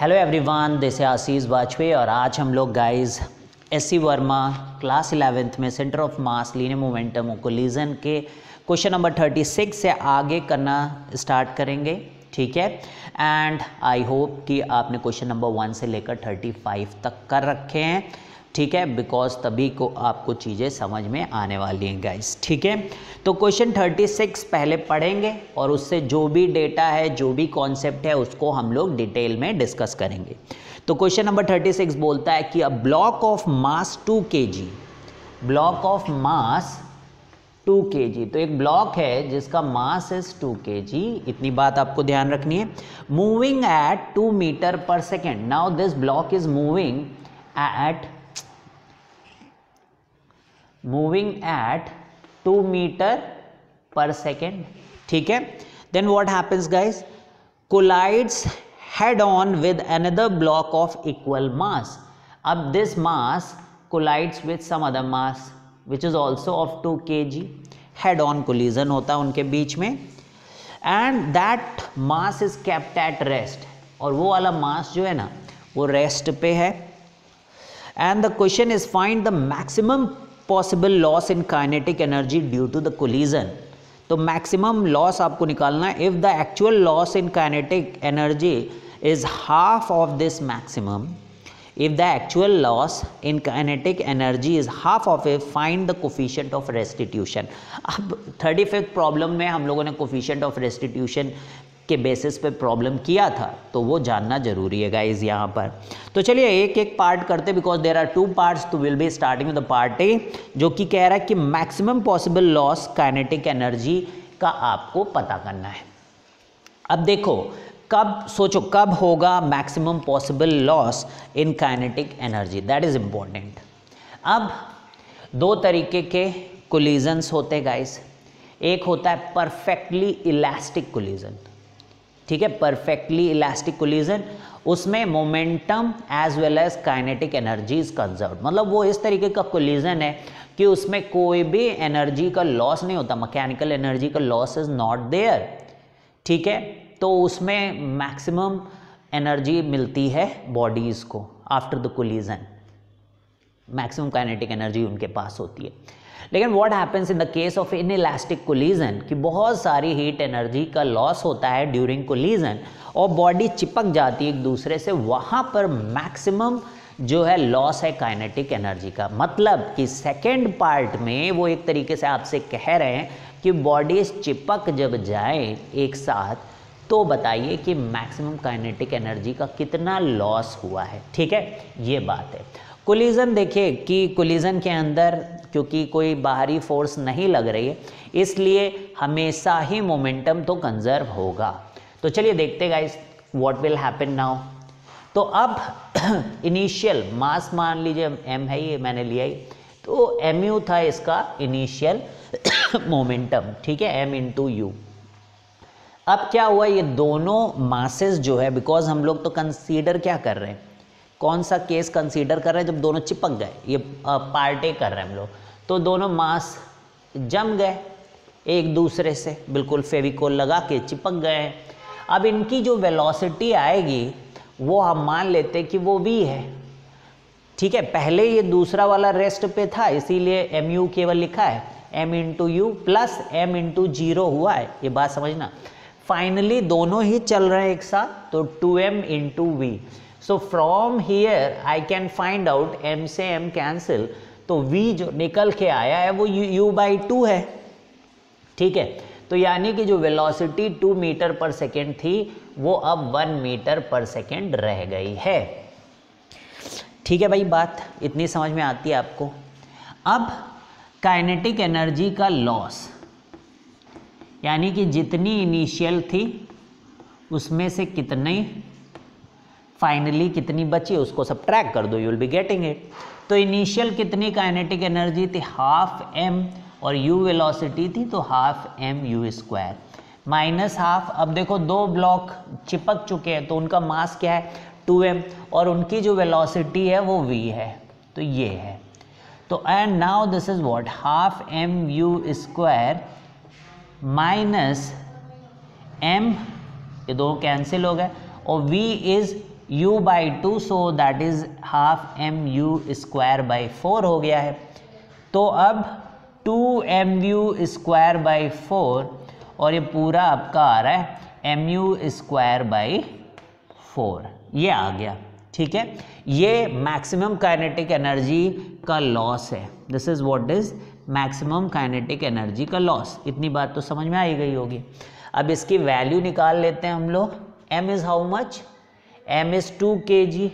Hello everyone this है आशीष वाजपेयी और आज हम लोग guys S C Verma class eleventh में centre of mass linear momentum collision के क्वेश्चन नंबर थर्टी सिक्स से आगे करना स्टार्ट करेंगे, ठीक है? एंड आई होप कि आपने क्वेश्चन नंबर वन से लेकर थर्टी फाइव तक कर रखे हैं। ठीक है? बिकॉज़ तभी को आपको चीज़ें समझ में आने वाली हैं गाइस ठीक है? तो क्वेश्चन 36 पहले पढ़ेंगे और उससे जो भी डेटा है, जो भी कॉन्सेप्ट है, उसको हम लोग डिटेल में डिस्कस करेंगे। तो क्वेश्चन नंबर 36 बोलता है कि a block of mass 2 g block of mass 2 g तो एक ब्लॉक है जिसका मास इज़ 2 जी इतनी बात आपको ध्यान रखनी है। Moving at 2 metre per second now this block is moving at moving at two metre per second ठीक है? Then what happens guys collides head on with another block of equal mass अब this mass collides with some other mass which is also of two K G head on collision होता है उनके बीच में. And that mass is kept at rest और वो वाला मास जो है ना, वो रेस्ट पे है. And the question is find the maximum possible loss in kinetic energy due to the collision तो मैक्सिमम लॉस आपको निकालना है। If the actual loss in kinetic energy is half of this maximum if the actual loss in kinetic energy is half of a find the coefficient of restitution अब thirty fifth problem में हम लोगों ने coefficient of restitution के basis पे problem किया था तो वो जानना ज़रूरी है गाइज़ यहाँ पर। तो चलिए एक एक पार्ट करते because there are two parts तो will be starting the part A जो कि कह रहा है कि maximum possible loss kinetic energy का आपको पता करना है। अब देखो, कब, सोचो, कब होगा maximum possible loss in kinetic energy that is important अब, दो तरीके के कोलिजन्स होते गाइस एक होता है परफेक्टली इलास्टिक कोलिजन ठीक है परफेक्टली इलास्टिक कोलिजन उसमें momentum as well as kinetic energy is conserve मतलब वो इस तरीके का कोलिजन है कि उसमें कोई भी एनर्जी का लॉस नहीं होता मैकेनिकल एनर्जी का लॉस इज़ नॉट देयर ठीक है? तो उसमें मैक्सिमम एनर्जी मिलती है बॉडीज़ को after the collision maximum kinetic energy उनके पास होती है। लेकिन what happens in the case of inelastic collision कि बहुत सारी हीट एनर्जी का लॉस होता है ड्यूरिंग कोलिजन और बॉडी चिपक जाती है एक दूसरे से, वहाँ पर मैक्सिमम जो है लॉस है काइनेटिक एनर्जी का। मतलब कि सेकेंड पार्ट में वो एक तरीके से आपसे कह रहे हैं कि बॉडीज चिपक जब जाए एक साथ तो बताइए कि मैक्सिमम काइनेटिक एनर्जी का कितना लॉस हुआ है। ठीक है? ये बात है। कोलिजन देखिए कि कोलिजन के अंदर क्योंकि कोई बाहरी फोर्स नहीं लग रही है इसलिए हमेशा ही मोमेंटम तो कंजर्व होगा। तो चलिए देखते guys what will happen now तो अब इनिशियल मास मान लीजिए एम है ये, मैंने लिया ही। तो एम यू था इसका इनिशियल मोमेंटम ठीक है? एम इंटू यू अब क्या हुआ, ये दोनों मासेस जो है बिकॉज़ हम लोग तो कंसीडर क्या कर रहे हैं? कौन सा केस कंसीडर कर रहे हैं जब दोनों चिपक गए? ये पार्टे कर रहे हैं हम लोग। तो दोनों मास जम गए एक दूसरे से, बिल्कुल फेविकोल लगा के चिपक गए हैं। अब इनकी जो वेलोसिटी आएगी, वो हम मान लेते कि वो वी है। ठीक है, पहले ये दूसरा वाला रेस्ट पे था, इसीलिए एम यू केवल लिखा है। M into u plus m into zero हुआ है। ये बात समझना। फाइनली दोनों ही चल रहे हैं एक साथ तो two m into v so from here I can find out m से एम कैंसिल तो v जो निकल के आया है, वो u बाई टू है। ठीक है? तो यानी कि जो velocity two metre per second थी, वो अब वन मीटर पर सेकेंड रह गई है। ठीक है भाई, बात इतनी समझ में आती है आपको। अब काइनेटिक एनर्जी का लॉस यानी कि जितनी इनिशियल थी, उसमें से कितने फाइनली कितनी बची उसको सब ट्रैक कर दो you will be getting it तो इनिशियल कितनी काइनेटिक एनर्जी थी? हाफ़ एम और यू वेलोसिटी थी तो half m u square minus half अब देखो दो ब्लॉक चिपक चुके हैं तो उनका मास क्या है? टू एम और उनकी जो वेलोसिटी है, वो वी है तो ये है. तो and now this is what half m u square minus m ये दो कैंसिल हो गए, और v is u by two so that is half m u square by four हो गया है। तो अब two m u square by four और ये पूरा आपका आ रहा है m u square by four ये आ गया, ठीक है? ये मैक्सिमम काइनेटिक एनर्जी का लॉस है। This is what is maximum kinetic energy का लॉस इतनी बात तो समझ में आई गई होगी। अब इसकी वैल्यू निकाल लेते हैं हम लोग। M is how much m is two K G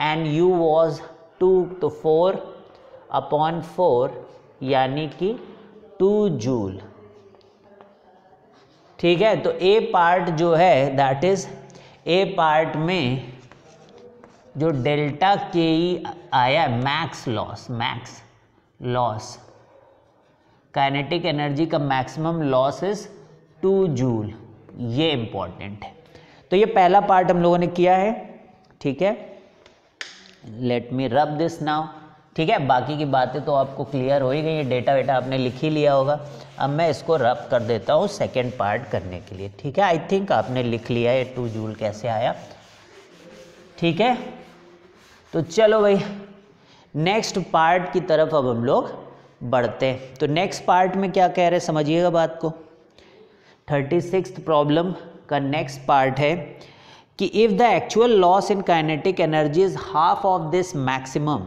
and u was two तो फोर अपॉन फोर यानी कि टू जूल ठीक है? तो ए पार्ट जो है दैट इज़ ए पार्ट में जो डेल्टा के ई आया max loss max loss kinetic energy का maximum loss is two joule ये इंपॉर्टेंट है। तो ये पहला पार्ट हम लोगों ने किया है, ठीक है? Let me rub this now ठीक है? बाकी की बातें तो आपको क्लियर हो ही गई है डेटा वेटा आपने लिख ही लिया होगा। अब मैं इसको रब कर देता हूँ सेकेंड पार्ट करने के लिए, ठीक है? आई थिंक आपने लिख लिया है टू जूल कैसे आया? ठीक है? तो चलो भाई नेक्स्ट पार्ट की तरफ़ अब हम लोग बढ़ते हैं। तो नेक्स्ट पार्ट में क्या कह रहे हैं, समझिएगा बात को? थर्टी सिक्स प्रॉब्लम का नेक्स्ट पार्ट है कि if the actual loss in kinetic energy is half of this maximum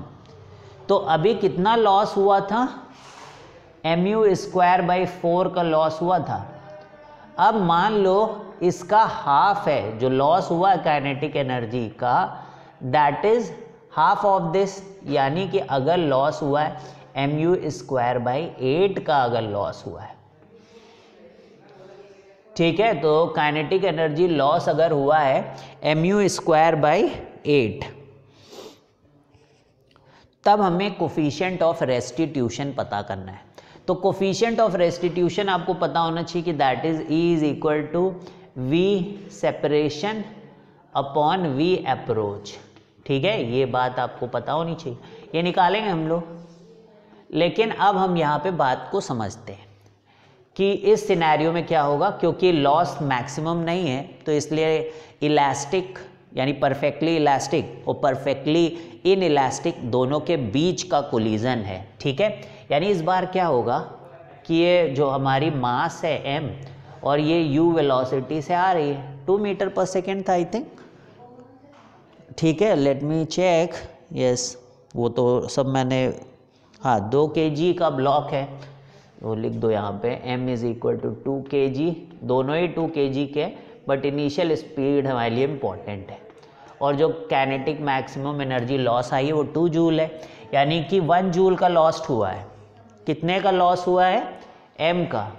तो अभी कितना लॉस हुआ था? M u square by four का लॉस हुआ था। अब मान लो इसका हाफ़ है, जो लॉस हुआ है काइनेटिक एनर्जी का that is half of this यानी कि अगर लॉस हुआ है m u square by eight का अगर लॉस हुआ है ठीक है तो काइनेटिक एनर्जी लॉस अगर हुआ है m u square by eight तब हमें कोफिशियंट ऑफ़ रेस्टिट्यूशन पता करना है। तो कोफिशियंट ऑफ़ रेस्टिट्यूशन आपको पता होना चाहिए कि that is e is equal to v separation upon v approach ठीक है, ये बात आपको पता होनी चाहिए। ये निकालेंगे हम लोग। लेकिन अब हम यहाँ पे बात को समझते हैं। कि इस सिनेरियो में क्या होगा? क्योंकि लॉस मैक्सिमम नहीं है तो इसलिए इलास्टिक यानी परफेक्टली इलास्टिक और परफेक्टली इन इलास्टिक दोनों के बीच का कोलिजन है, ठीक है? यानी इस बार क्या होगा कि ये जो हमारी मास है एम और ये यू वेलोसिटी से आ रही है टू मीटर पर सेकेंड था आई थिंक ठीक है लेट मी चेक यस वो तो सब मैंने हाँ दो के जी का ब्लॉक है। वो लिख दो यहाँ पे, m is equal to two K G दोनों ही टू के जी के बट इनिशियल स्पीड हमारे लिए इंपॉर्टेंट है। और जो कैनेटिक मैक्सिमम एनर्जी लॉस आई है, वो टू जूल है। यानी कि वन जूल का लॉस्ट हुआ है। कितने का लॉस हुआ है? m का।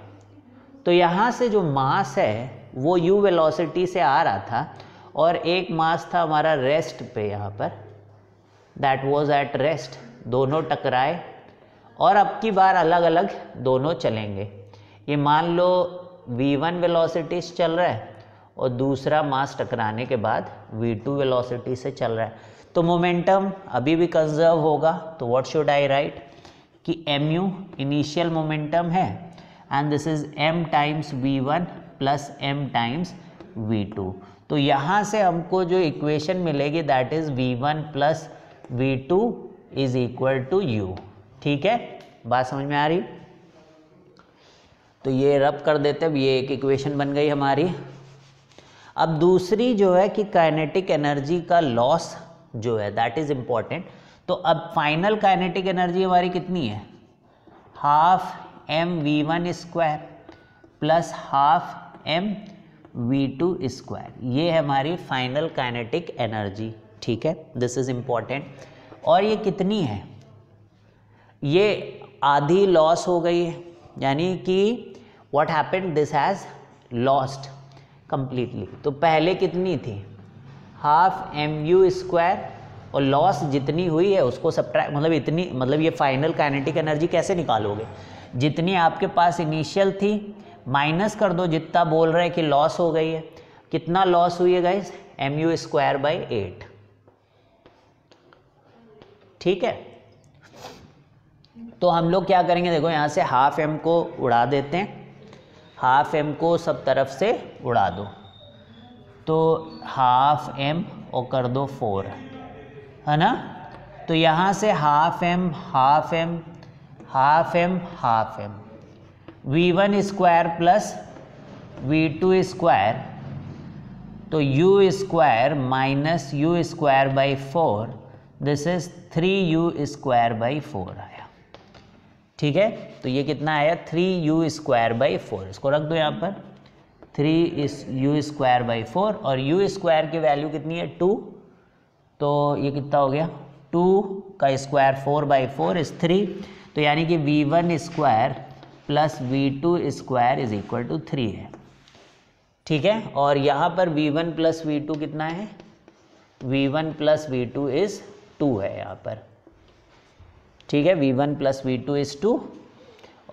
तो यहाँ से जो मास है, वो u वेलोसिटी से आ रहा था, और एक मास था हमारा रेस्ट पे यहाँ पर। दैट वॉज़ एट रेस्ट दोनों टकराए और अब की बार अलग अलग दोनों चलेंगे। ये मान लो v1 वन वेलोसिटी से चल रहा है और दूसरा मास टकराने के बाद v2 टू वेलोसिटी से चल रहा है। तो मोमेंटम अभी भी कंजर्व होगा। तो व्हाट शुड आई राइट कि एम यू इनिशियल मोमेंटम है। And this is m times v one plus m times v two तो यहाँ से हमको जो इक्वेशन मिलेगी that is v one plus v two is equal to u ठीक है? बात समझ में आ रही? तो ये रब कर देते, अब ये एक इक्वेशन बन गई हमारी। अब दूसरी जो है कि काइनेटिक एनर्जी का लॉस जो है दैट इज़ इंपॉर्टेंट तो अब फाइनल काइनेटिक एनर्जी हमारी कितनी है? Half m v one square plus half m v two square ये है हमारी फाइनल काइनेटिक एनर्जी ठीक है? दिस इज़ इंपॉर्टेंट और ये कितनी है? ये आधी लॉस हो गई है। यानी कि what happened this has lost completely तो पहले कितनी थी? हाफ़ एम यू स्क्वायर और लॉस जितनी हुई है, उसको सब मतलब इतनी मतलब ये फाइनल काइनेटिक एनर्जी कैसे निकालोगे? जितनी आपके पास इनिशियल थी माइनस कर दो, जितना बोल रहे हैं कि लॉस हो गई है। कितना लॉस हुई है guys m u square by eight ठीक है? तो हम लोग क्या करेंगे? देखो, यहाँ से हाफ़ एम को उड़ा देते हैं। हाफ़ एम को सब तरफ़ से उड़ा दो। तो हाफ़ एम और कर दो फोर है ना? तो यहाँ से half m half m half m half m v one square plus v two square तो u square minus u square by four this is three u square by four ठीक है? तो ये कितना आया? Three u square by four इसको रख दो यहाँ पर। Three is u square by four और यू स्क्वायर की वैल्यू कितनी है? टू तो ये कितना हो गया? टू का square four by four is three तो यानी कि v one square plus v two square is equal to three है। ठीक है? और यहाँ पर v one plus v two कितना है? V one plus v two is two है यहाँ पर। ठीक है v one plus v two is two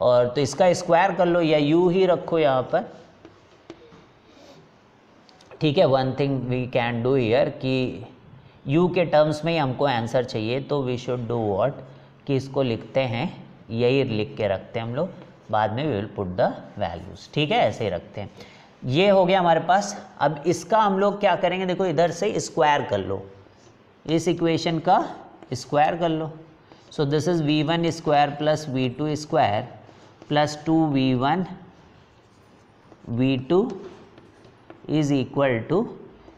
और तो इसका स्क्वायर कर लो, या यू ही रखो यहाँ पर। ठीक है one thing we can do here कि यू के टर्म्स में ही हमको आंसर चाहिए तो वी शुड डू वॉट कि इसको लिखते हैं, यही लिख के रखते हैं हम लोग। बाद में we will put the values ठीक है, ऐसे ही रखते हैं। ये हो गया हमारे पास। अब इसका हम लोग क्या करेंगे? देखो, इधर से स्क्वायर कर लो। इस इक्वेशन का स्क्वायर कर लो। Is v one square plus v two square plus two v one v two is equal to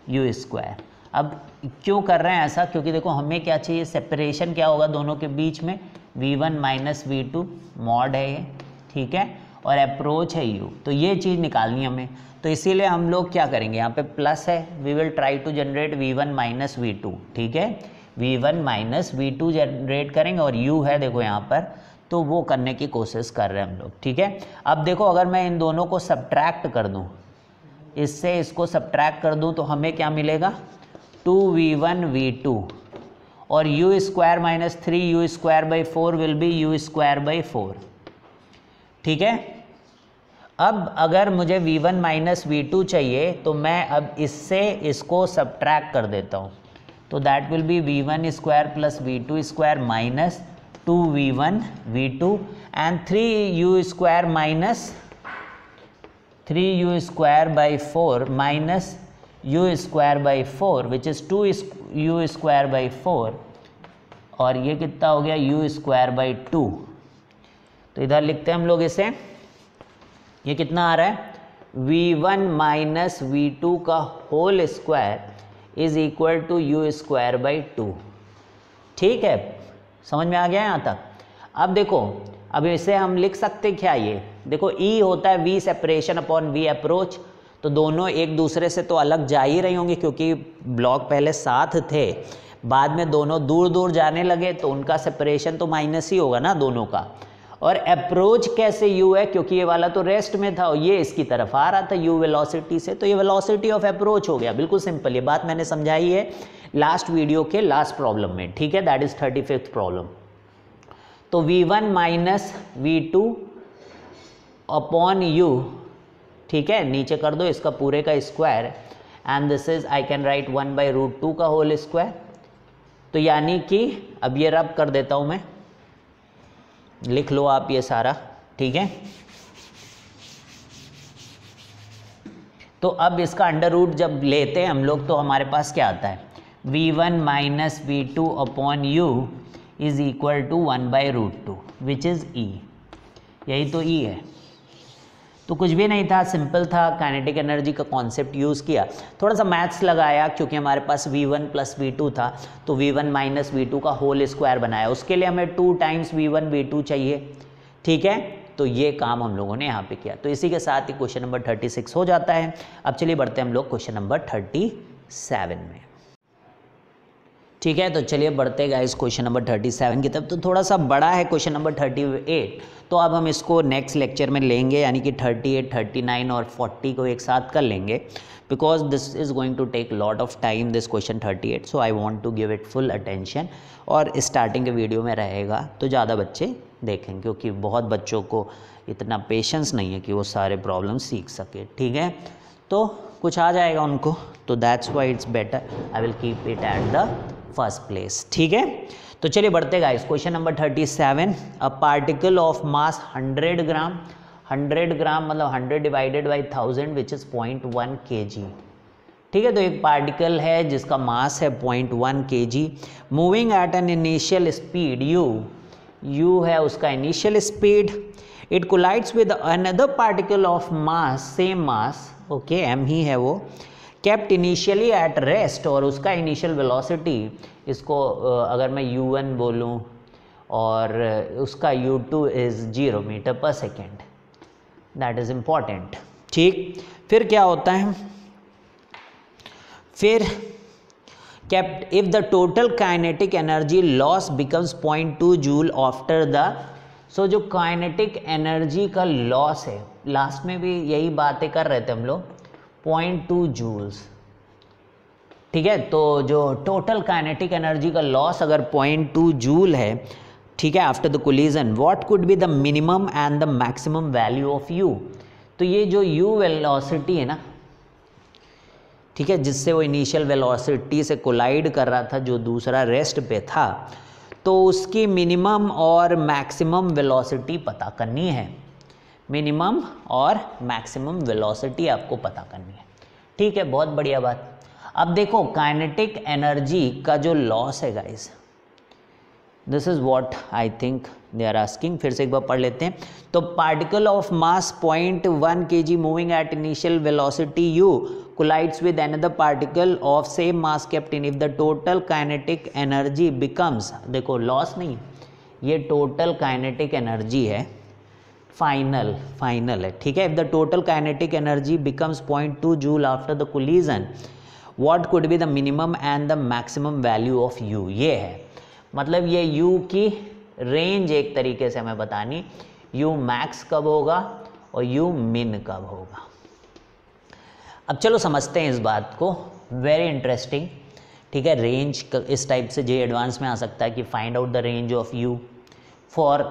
u square अब क्यों कर रहे हैं ऐसा? क्योंकि देखो, हमें क्या चाहिए? सेपरेशन क्या होगा दोनों के बीच में? V one minus v two mod है ये, ठीक है? और अप्रोच है यू तो ये चीज़ निकालनी हमें। तो इसीलिए हम लोग क्या करेंगे? यहाँ पे प्लस है। We will try to generate v one minus v ठीक है? V one minus v two generate करेंगे और यू है देखो यहाँ पर तो वो करने की कोशिश कर रहे हैं हम लोग, ठीक है? अब देखो, अगर मैं इन दोनों को सब्ट्रैक्ट कर दूँ, इससे इसको सब्ट्रैक्ट कर दूँ तो हमें क्या मिलेगा? Two v one v two और u square minus three u square by four will be u square by four ठीक है? अब अगर मुझे v1 वन माइनस वी चाहिए तो मैं अब इससे इसको सब्ट्रैक्ट कर देता हूँ। तो that will be v one square plus v two square minus two v one v two and three u square minus three u square by four minus u square by four which is two u square by four और ये कितना हो गया? You square by to तो इधर लिखते हैं हम लोग इसे। ये कितना आ रहा है? V one minus v two का whole square is equal to u square by two ठीक है? समझ में आ गया यहाँ तक? अब देखो, अब इसे हम लिख सकते क्या ये? देखो ई e होता है v separation upon v approach तो दोनों एक दूसरे से तो अलग जा ही रही होंगी क्योंकि ब्लॉक पहले साथ थे। बाद में दोनों दूर दूर जाने लगे तो उनका सेपरेशन तो माइनस ही होगा ना दोनों का। और अप्रोच कैसे यू है? क्योंकि ये वाला तो रेस्ट में था और ये इसकी तरफ़ आ रहा था यू वेलोसिटी से तो ये वेलोसिटी ऑफ़ अप्रोच हो गया। बिल्कुल सिंपल ये बात मैंने समझाई है लास्ट वीडियो के लास्ट प्रॉब्लम में, ठीक है? That is thirty fifth problem तो v one minus v two upon u ठीक है? नीचे कर दो, इसका पूरे का square and this is I can write one by root two का होल स्क्वायर तो यानी कि, अब ये रब कर देता हूँ मैं। लिख लो आप ये सारा, ठीक है? तो अब इसका अंडर रूट जब लेते हैं हम लोग तो हमारे पास क्या आता है? V1 one minus v two upon u is equal to one by root two which is ई यही तो ई e है। तो कुछ भी नहीं था सिंपल था काइनेटिक एनर्जी का कॉन्सेप्ट यूज़ किया। थोड़ा सा मैथ्स लगाया, क्योंकि हमारे पास v1 one plus v two था तो v1 one minus v two का होल स्क्वायर बनाया। उसके लिए हमें two times v one v two चाहिए। ठीक है? तो ये काम हम लोगों ने यहाँ पे किया। तो इसी के साथ ही क्वेश्चन नंबर 36 हो जाता है। अब चलिए बढ़ते हैं हम लोग क्वेश्चन नंबर 37 में। ठीक है तो चलिए बढ़ते गए इस क्वेश्चन नंबर 37 की तरफ़। तो थोड़ा सा बड़ा है क्वेश्चन नंबर 38 तो अब हम इसको नेक्स्ट लेक्चर में लेंगे यानी कि 38, 39 और 40 को एक साथ कर लेंगे। Because this is going to take lot of time this question 38 so I want to give it full attention और स्टार्टिंग के वीडियो में रहेगा तो ज़्यादा बच्चे देखें क्योंकि बहुत बच्चों को इतना पेशेंस नहीं है कि वो सारे प्रॉब्लम सीख सके ठीक है? तो कुछ आ जाएगा उनको तो that's why it's better I will keep it at the first place ठीक है? तो चलिए बढ़ते guys question number thirty seven a particle of mass hundred gram hundred gram मतलब hundred divided by thousand which is point one k g ठीक है? तो एक पार्टिकल है जिसका मास है point one k g moving at an initial speed u u है उसका initial speed it collides with another particle of mass same mass okay m ही है वो. केप्ट इनिशियली एट रेस्ट और उसका इनिशियल वेलोसिटी इसको अगर मैं यू वन बोलूँ और उसका u two is zero metre per second that is important ठीक? फिर क्या होता है? फिर kept if the total kinetic energy loss becomes 0.2 joule after the so so, जो काइनेटिक एनर्जी का लॉस है लास्ट में भी यही बातें कर रहे थे हम लोग पॉइंट टू जूल्स। ठीक है? तो जो टोटल काइनेटिक एनर्जी का लॉस अगर पॉइंट टू जूल है, ठीक है after the collision what could be the minimum and the maximum value of u तो ये जो यू वेलोसिटी है ना, ठीक है, जिससे वो इनिशियल वेलोसिटी से कोलाइड कर रहा था, जो दूसरा रेस्ट पे था तो उसकी मिनिमम और मैक्सिमम वेलोसिटी पता करनी है। मिनिमम और मैक्सिमम वेलोसिटी आपको पता करनी है। ठीक है, बहुत बढ़िया बात। अब देखो काइनेटिक एनर्जी का जो लॉस है guys this is what I think they are asking फिर से एक बार पढ़ लेते हैं। तो particle of mass point one k g moving at initial velocity u collides another particle of same mass kept in if the total kinetic energy becomes, देखो loss नहीं, ये टोटल काइनेटिक एनर्जी है। फाइनल फाइनल है, ठीक है? If the total kinetic energy becomes point two joule after the collision what could be the minimum and the maximum value of u ये है। मतलब ये यू की रेंज एक तरीके से हमें बतानी यू मैक्स कब होगा और यू मिन कब होगा। अब चलो समझते हैं इस बात को। वेरी इंटरेस्टिंग ठीक है? रेंज इस टाइप से जे एडवांस में आ सकता है कि find out the range of u for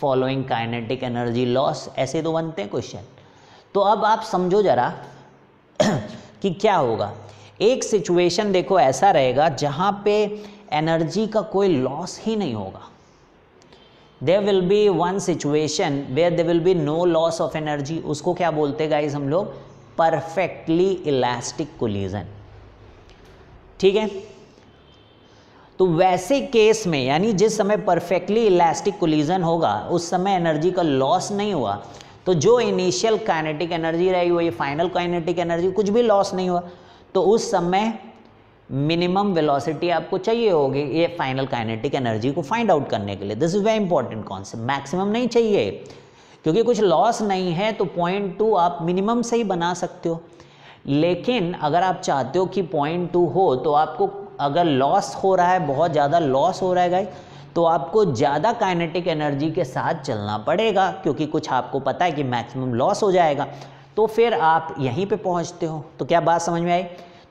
following kinetic energy loss ऐसे तो बनते हैं क्वेश्चन तो अब आप समझो ज़रा कि क्या होगा? एक सिचुएशन देखो, ऐसा रहेगा जहाँ पे एनर्जी का कोई लॉस ही नहीं होगा. There will be one situation where they will be no loss of energy उसको क्या बोलते गाइज़ हम लोग? परफेक्टली इलास्टिक कोलिजन ठीक है? तो वैसे केस में, यानी जिस समय परफेक्टली इलास्टिक कोलिजन होगा, उस समय एनर्जी का लॉस नहीं हुआ। तो जो इनिशियल काइनेटिक एनर्जी रही, वो ये फाइनल काइनेटिक एनर्जी, कुछ भी लॉस नहीं हुआ। तो उस समय मिनिमम वेलोसिटी आपको चाहिए होगी ये फाइनल काइनेटिक एनर्जी को फाइंड आउट करने के लिए। This is very important concept maximum नहीं चाहिए। क्योंकि कुछ लॉस नहीं है तो पॉइंट टू आप मिनिमम से ही बना सकते हो। लेकिन अगर आप चाहते हो कि पॉइंट टू हो तो आपको अगर लॉस हो रहा है, बहुत ज़्यादा लॉस हो रहा है गाइस तो आपको ज़्यादा काइनेटिक एनर्जी के साथ चलना पड़ेगा, क्योंकि कुछ आपको पता है कि मैक्सिमम लॉस हो जाएगा। तो फिर आप यहीं पे पहुँचते हो। तो क्या बात समझ में आई?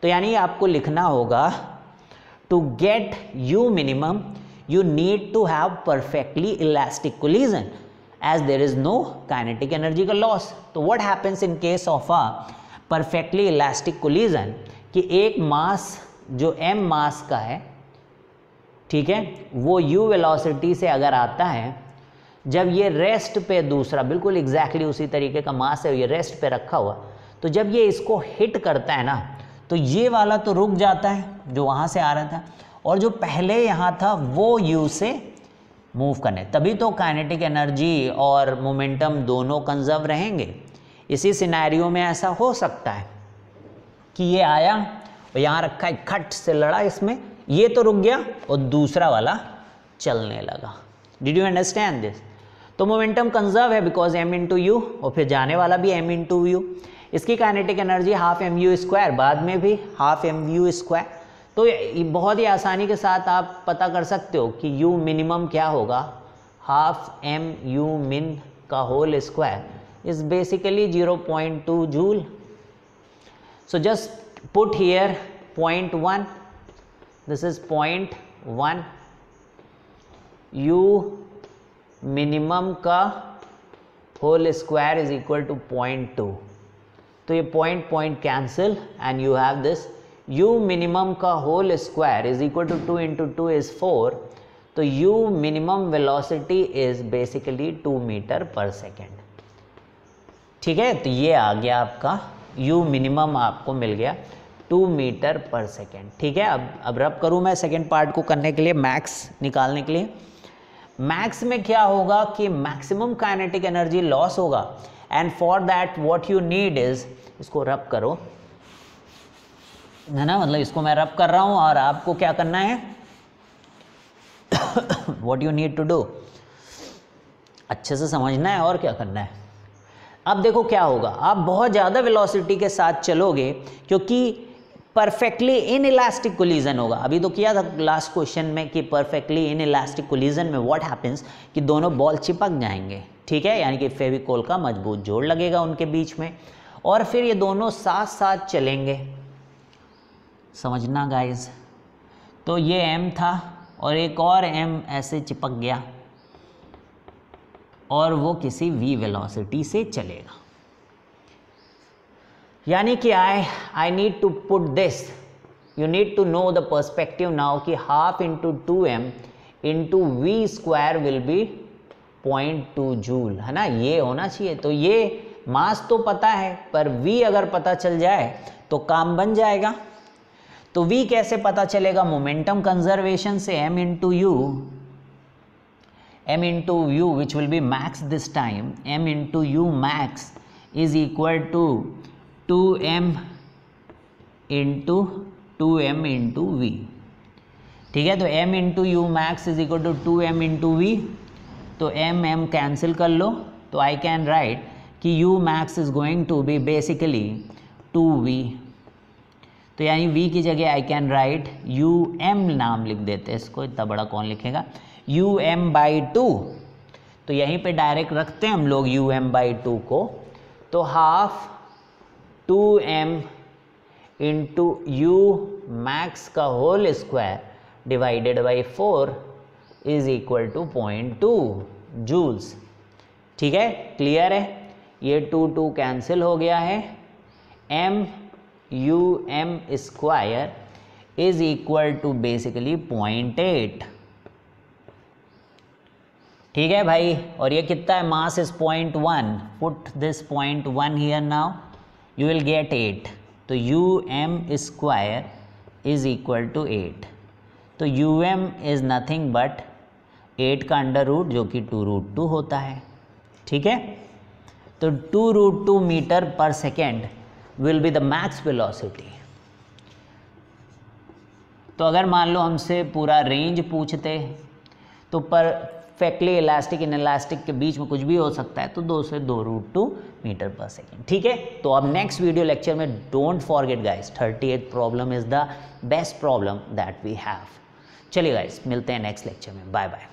तो यानी आपको लिखना होगा to get u minimum you need to have perfectly elastic collision as there is no kinetic energy का लॉस तो what happens in case of a perfectly elastic collision? कि एक मास जो m मास का है, ठीक है, वो u वेलोसिटी से अगर आता है, जब ये रेस्ट पे दूसरा, बिल्कुल एग्जैक्टली उसी तरीके का मास है, ये रेस्ट पे रखा हुआ तो जब ये इसको हिट करता है ना तो ये वाला तो रुक जाता है, जो वहाँ से आ रहा था, और जो पहले यहाँ था, वो u से मूव करने, तभी तो काइनेटिक एनर्जी और मोमेंटम दोनों कंजर्व रहेंगे। इसी सिनेरियो में ऐसा हो सकता है कि ये आया और यहाँ रखा है, खट से लड़ा इसमें। ये तो रुक गया और दूसरा वाला चलने लगा। डिड यू अंडरस्टैंड दिस तो मोमेंटम कंजर्व है because m into u और फिर जाने वाला भी एम इन टू यू इसकी kinetic energy half m u square बाद में भी हाफ़ एम यू स्क्वायर तो बहुत ही आसानी के साथ आप पता कर सकते हो कि u मिनिमम क्या होगा। हाफ़ एम यू मिन का whole square is basically 0.2 joule so just point one this is point one u minimum का whole square is equal to point two तो ये point point cancel and you have this u minimum का whole square is equal to two into two is four तो u minimum velocity is basically two metre per second ठीक है? तो ये आ गया आपका u मिनिमम आपको मिल गया टू मीटर पर सेकेंड। ठीक है, अब अब रब करूँ मैं सेकेंड पार्ट को करने के लिए मैक्स निकालने के लिए। मैक्स में क्या होगा कि मैक्सिमम काइनेटिक एनर्जी लॉस होगा। And for that what you need is इसको रब करो। है ना मतलब इसको मैं रब कर रहा हूँ और आपको क्या करना है? What you need to do अच्छे से समझना है और क्या करना है? अब देखो क्या होगा। आप बहुत ज़्यादा वेलोसिटी के साथ चलोगे, क्योंकि परफेक्टली इन इलास्टिक कोलिजन होगा। अभी तो किया था लास्ट क्वेश्चन में कि परफेक्टली इन इलास्टिक कोलिजन में व्हाट हैपेंस कि दोनों बॉल चिपक जाएँगे। ठीक है? यानी कि फेविकोल का मज़बूत जोड़ लगेगा उनके बीच में। और फिर ये दोनों साथ साथ चलेंगे। समझना गाइज़ तो ये एम था और एक और एम ऐसे चिपक गया। और वो किसी वी वेलोसिटी से चलेगा। यानी कि I I need to put this you need to know the perspective now कि half into two m into v square will be point two joule है ना? ये होना चाहिए। तो ये मास तो पता है, पर वी अगर पता चल जाए तो काम बन जाएगा। तो v कैसे पता चलेगा? मोमेंटम कंजर्वेशन से m into u m into u which will be max this time m max is equal to two m into two m into v ठीक है? तो m u max is equal to two m into v तो m m cancel कर लो। तो I can write कि u is going to be basically two v तो यानी v की जगह I can write u m नाम लिख देते हैं। इसको इतना बड़ा कौन लिखेगा? यू एम बाई टू तो यहीं पे डायरेक्ट रखते हैं हम लोग यू एम बाई टू को। तो half two m into u max का whole square divided by four is equal to point two joules ठीक है? क्लियर है? ये टू टू कैंसिल हो गया है। M u m square is equal to basically point eight ठीक है भाई? और ये कितना है? Mass is point one put this point one here now you will get eight तो u m square is equal to eight तो u m is nothing but eight का अंडर रूट जो कि टू रूट टू होता है। ठीक है? तो two root two metre per second will be the max velocity तो अगर मान लो हमसे पूरा रेंज पूछते तो परफेक्टली इलास्टिक इन इलास्टिक के बीच में कुछ भी हो सकता है तो दो से दो root two metre per second ठीक है? तो अब नेक्स्ट वीडियो लेक्चर में don't forget guys thirty eight problem is the best problem that we have चलिए गाइस मिलते हैं नेक्स्ट लेक्चर में बाय बाय